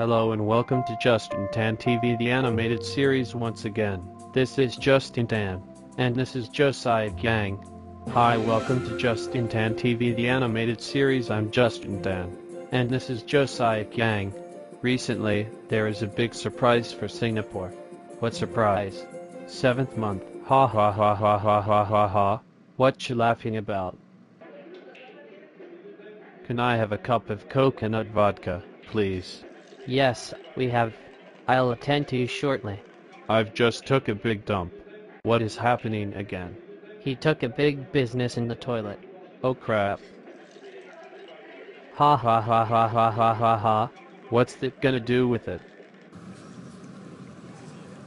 Hello and welcome to Justin Tan TV, the animated series once again. This is Justin Tan, and this is Josiah Kiang. Hi, welcome to Justin Tan TV, the animated series. I'm Justin Tan, and this is Josiah Kiang. Recently, there is a big surprise for Singapore. What surprise? Seventh month. Ha ha ha ha ha ha ha ha. What you laughing about? Can I have a cup of coconut vodka, please? Yes, we have. I'll attend to you shortly. I've just took a big dump. What is happening again? He took a big business in the toilet. Oh crap. Ha ha ha ha ha ha ha ha. What's it gonna do with it?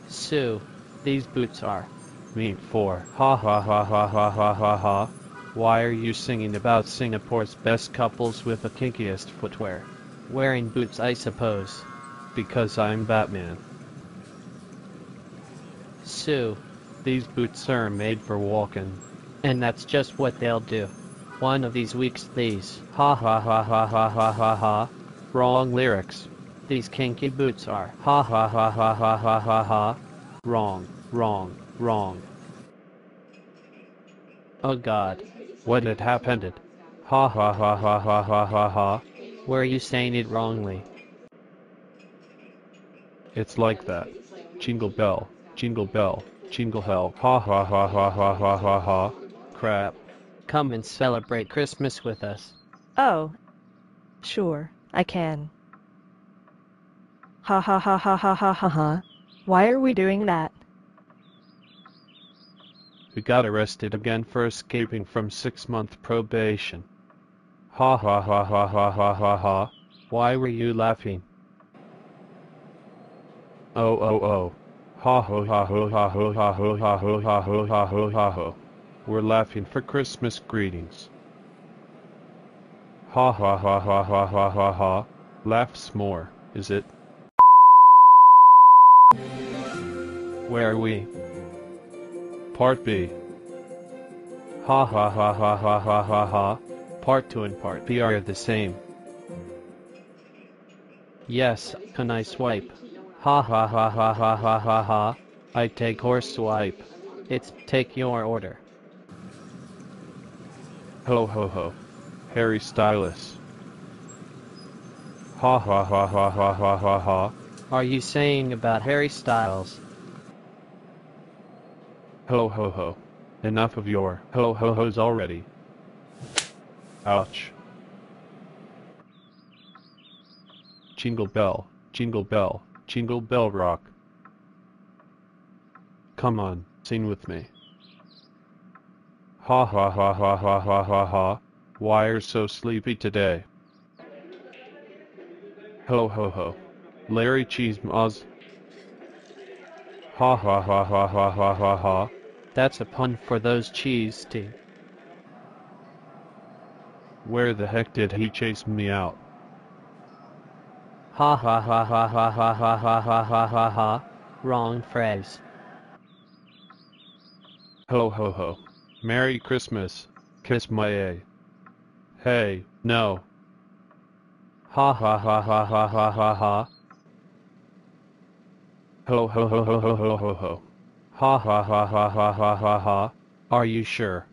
Sue, these boots are. Me for. Ha ha ha ha ha ha ha ha. Why are you singing about Singapore's best couples with the kinkiest footwear? Wearing boots, I suppose. Because I'm Batman. Sue, These boots are made for walking. and that's just what they'll do. One of these weeks, these. Ha ha ha ha ha ha ha ha. Wrong lyrics. These kinky boots are. Ha ha ha ha ha ha ha ha. Wrong, wrong, wrong. Oh god. What had happened? Ha ha ha ha ha ha ha ha. Were you saying it wrongly? It's like that. Jingle bell, jingle bell, jingle hell. Ha ha ha ha ha ha ha ha. Crap. Come and celebrate Christmas with us. Oh. Sure, I can. Ha ha ha ha ha ha ha ha. Why are we doing that? We got arrested again for escaping from six month probation. Ha ha ha ha ha ha ha ha. Why were you laughing? Oh oh oh. Ha ho ha ho ha ho ha ho ha ho ha ho ha ho ha ho. We're laughing for Christmas greetings. Ha ha ha ha ha ha ha ha. Laughs more, is it? Where are we? Part B. Ha ha ha ha ha ha ha ha. Part 2 and Part B are the same. Yes, can I swipe? Ha ha ha ha ha ha ha ha. I take horse swipe. It's take your order. Ho ho ho. Harry Styles. Ha ha ha ha ha ha ha ha. Are you saying about Harry Styles? Ho ho ho. Enough of your ho ho ho's already. Ouch. Jingle bell, jingle bell, jingle bell rock. Come on, sing with me. Ha ha ha ha ha ha ha ha. Why are so sleepy today? Ho ho ho. Larry Cheese Moz. Ha ha ha ha ha ha ha ha. That's a pun for those cheese tea. Where the heck did he chase me out? Ha ha ha ha ha ha ha ha ha ha ha ha. Wrong phrase. Ho ho ho. Merry Christmas. Kiss my A. Hey, no. Ha ha ha ha ha ha ha ha. Ho ho ho ho ho ho ho ho. Ha ha ha ha ha ha ha ha. Are you sure?